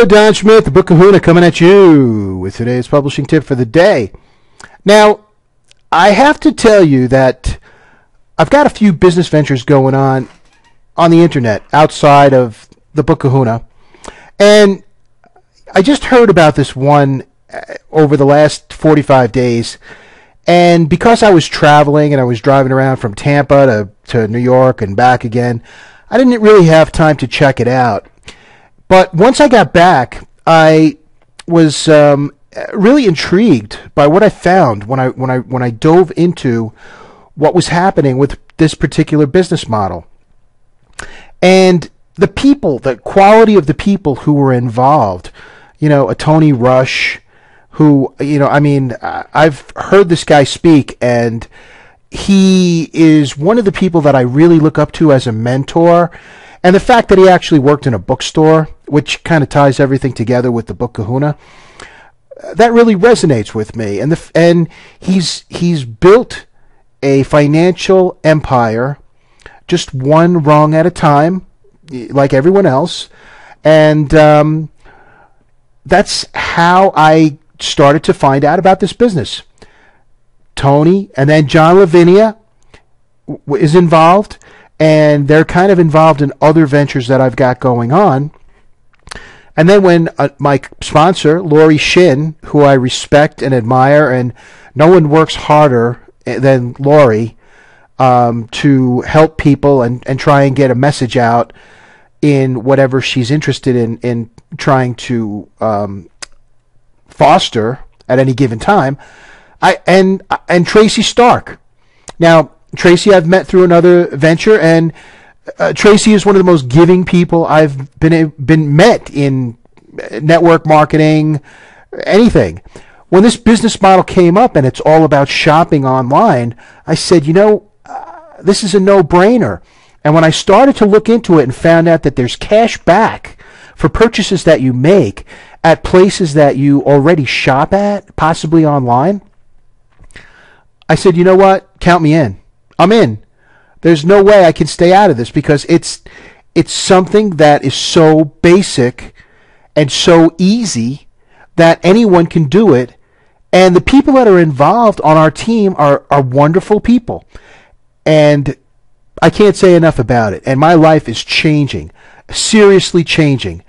Hello, Don Schmidt, the Book Kahuna, coming at you with today's publishing tip for the day. Now, I have to tell you that I've got a few business ventures going on on the internet outside of the Book Kahuna, and I just heard about this one uh, over the last 45 days. And because I was traveling and I was driving around from Tampa to, to New York and back again, I didn't really have time to check it out. But once I got back, I was um, really intrigued by what I found when I when I when I dove into what was happening with this particular business model. And the people, the quality of the people who were involved, you know, a Tony Rush, who, you know, I mean, I've heard this guy speak and he is one of the people that I really look up to as a mentor. And the fact that he actually worked in a bookstore, which kind of ties everything together with the book Kahuna, that really resonates with me. And the and he's he's built a financial empire, just one wrong at a time, like everyone else, and um, that's how I started to find out about this business. Tony and then John Lavinia is involved and they're kind of involved in other ventures that I've got going on. And then when uh, my sponsor, Lori Shin, who I respect and admire, and no one works harder eh, than Lori um, to help people and, and try and get a message out in whatever she's interested in, in trying to um, foster at any given time. I and and Tracy Stark. Now, Tracy, I've met through another venture, and uh, Tracy is one of the most giving people I've been been met in network marketing, anything. When this business model came up and it's all about shopping online, I said, you know, uh, this is a no-brainer. And when I started to look into it and found out that there's cash back for purchases that you make at places that you already shop at, possibly online, I said, you know what? Count me in. I'm in. There's no way I can stay out of this because it's it's something that is so basic and so easy that anyone can do it. And the people that are involved on our team are, are wonderful people. And I can't say enough about it. And my life is changing, seriously changing.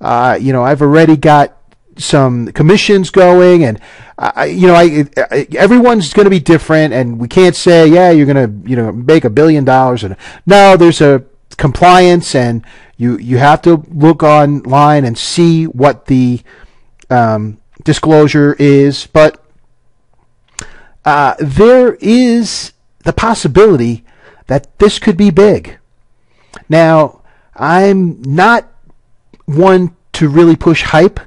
Uh, you know, I've already got some commissions going, and I, you know, I, I everyone's going to be different, and we can't say, yeah, you're going to, you know, make a billion dollars, and no, there's a compliance, and you you have to look online and see what the um, disclosure is, but uh, there is the possibility that this could be big. Now, I'm not one to really push hype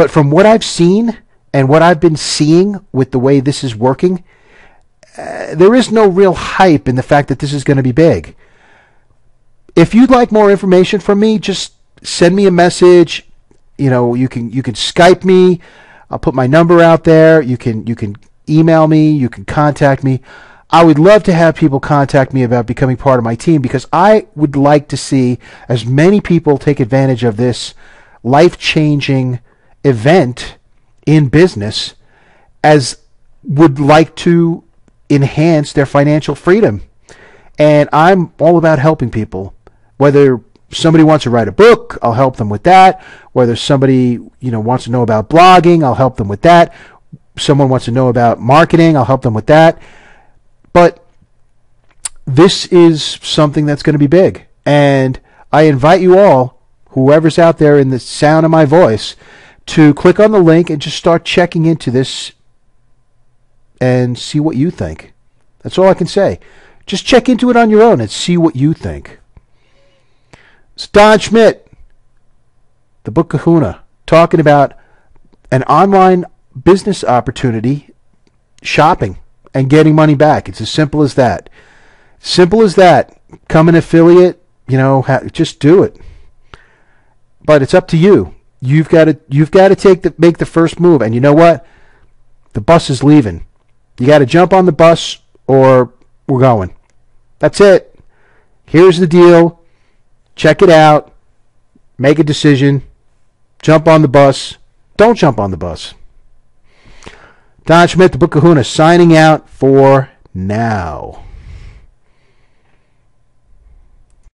but from what I've seen and what I've been seeing with the way this is working, uh, there is no real hype in the fact that this is going to be big. If you'd like more information from me, just send me a message. You know, you can you can Skype me. I'll put my number out there. You can you can email me. You can contact me. I would love to have people contact me about becoming part of my team because I would like to see as many people take advantage of this life changing event in business as would like to enhance their financial freedom. And I'm all about helping people. Whether somebody wants to write a book, I'll help them with that. Whether somebody, you know, wants to know about blogging, I'll help them with that. Someone wants to know about marketing, I'll help them with that. But this is something that's going to be big. And I invite you all, whoever's out there in the sound of my voice, to click on the link and just start checking into this and see what you think. That's all I can say. Just check into it on your own and see what you think. It's Don Schmidt, the Book Kahuna, talking about an online business opportunity, shopping, and getting money back. It's as simple as that. Simple as that. Come an affiliate, you know, just do it. But it's up to you. You've got to you've got to take the make the first move. And you know what? The bus is leaving. You got to jump on the bus or we're going. That's it. Here's the deal. Check it out. Make a decision. Jump on the bus. Don't jump on the bus. Don Schmidt, the Book Kahuna, signing out for now.